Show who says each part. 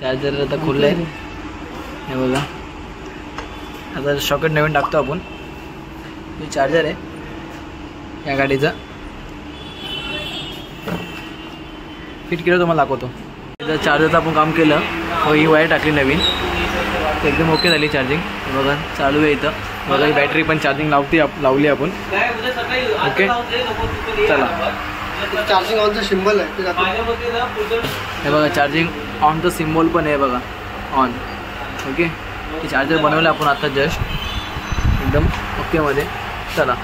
Speaker 1: Charger आता खुललं आहे हे बघा. आता शॉकेट नवीन टाकतो आपण. हे चार्जर आहे. या गाडीचं. फिट केलं तुम्हाला दाखवतो. त्याचं चार्जरचं आपण काम केलं. व ही वायर टाकली नवीन. एकदम ओके झाली चार्जिंग बघा चालू आहे इथं. बघा ही बॅटरी पण चार्जिंग लावते आप लावली आपण. ओके चला.
Speaker 2: चार्जिंग ऑनचं सिम्बल आहे.
Speaker 1: हे बघा चार्जिंग ऑनचं सिम्बॉल पण आहे बघा ऑन ओके ते चार्जर बनवलं आपण आता जस्ट एकदम ओकेमध्ये चला.